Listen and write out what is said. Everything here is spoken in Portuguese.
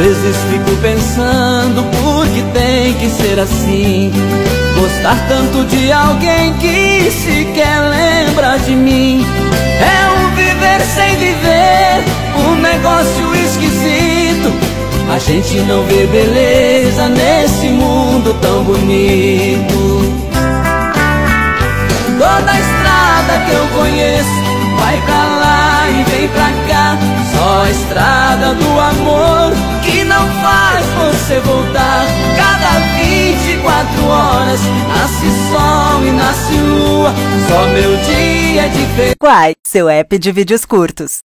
vezes fico pensando por que tem que ser assim. Gostar tanto de alguém que sequer lembra de mim. É um viver sem viver, um negócio esquisito. A gente não vê beleza nesse mundo tão bonito. Toda estrada que eu conheço vai pra lá e vem pra cá lua Só meu dia é diferente Quai, seu app de vídeos curtos.